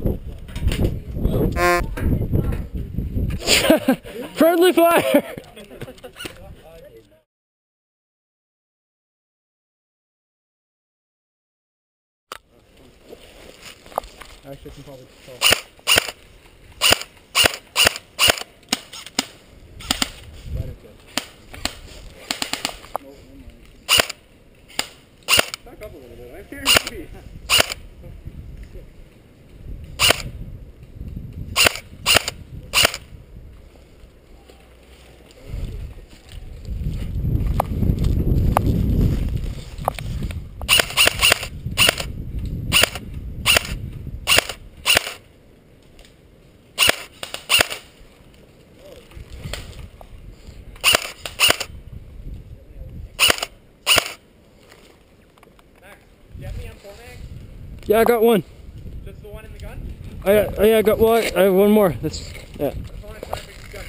Friendly fire! Actually, I can probably mind. Back up a little bit. Be. Yeah, I got one. Just the one in the gun? Oh, I, I, oh, yeah, I got one. I have one more. That's yeah. That's all I tried to make the gun.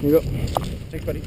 Here you go. Thanks, buddy.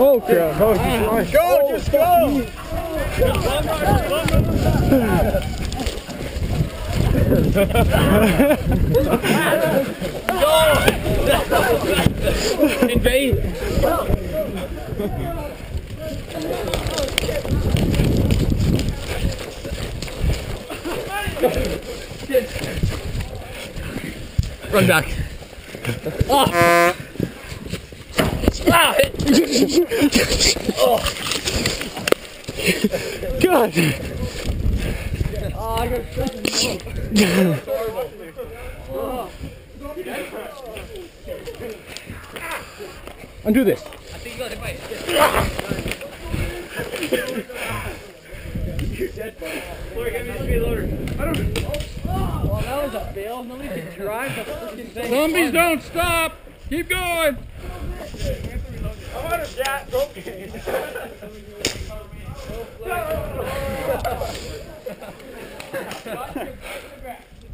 Oh crap! Oh, just Go, just go! Invade. Run back. Ah. Ah. oh. God. Undo this. I think you got it right. you're dead, buddy. Lord, give me the speed loader. I don't. Oh, well, that was a fail. Nobody could drive the freaking thing. Zombies don't stop. Keep going. I want a gat. Go.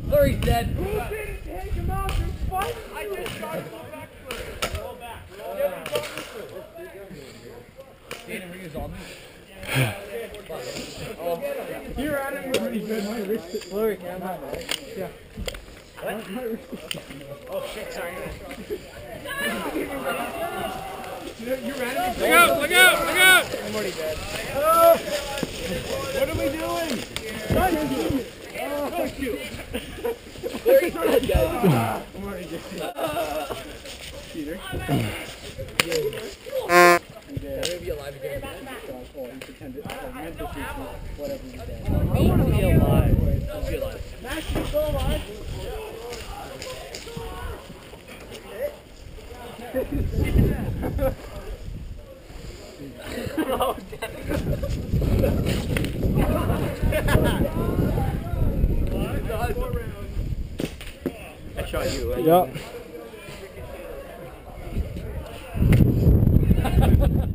Larry's dead. Take him out. You're fighting. I just started going back for it. Roll back. Roll yeah, back. Dana, bring his on. You're at it pretty good. My wrist is blurry. Yeah, I'm not Yeah. What? My wrist is Oh shit, sorry. You ran it. Look out! Look out! Look out! I'm already dead. Oh, what are we doing? Thank you. Oh, thank you. Dead. Peter. Gonna be alive again. Oh, you pretended. Oh, mental issues, whatever you said. Be alive. Be alive. Max, you still alive? I shot you.